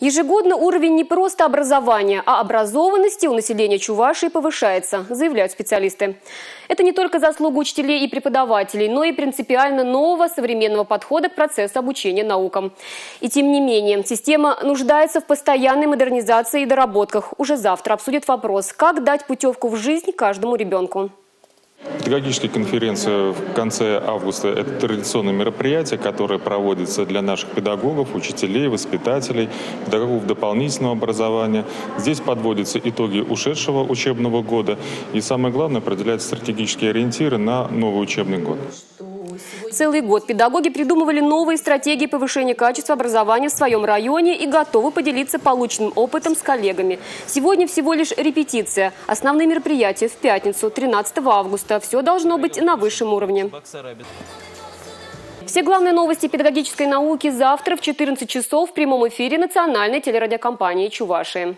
Ежегодно уровень не просто образования, а образованности у населения Чувашии повышается, заявляют специалисты. Это не только заслуга учителей и преподавателей, но и принципиально нового современного подхода к процессу обучения наукам. И тем не менее, система нуждается в постоянной модернизации и доработках. Уже завтра обсудит вопрос, как дать путевку в жизнь каждому ребенку. Педагогическая конференция в конце августа – это традиционное мероприятие, которое проводится для наших педагогов, учителей, воспитателей, педагогов дополнительного образования. Здесь подводятся итоги ушедшего учебного года и, самое главное, определяются стратегические ориентиры на новый учебный год. Целый год педагоги придумывали новые стратегии повышения качества образования в своем районе и готовы поделиться полученным опытом с коллегами. Сегодня всего лишь репетиция. Основные мероприятия в пятницу, 13 августа. Все должно быть на высшем уровне. Все главные новости педагогической науки завтра в 14 часов в прямом эфире национальной телерадиокомпании «Чуваши».